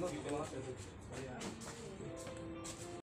能够举吗？可以啊。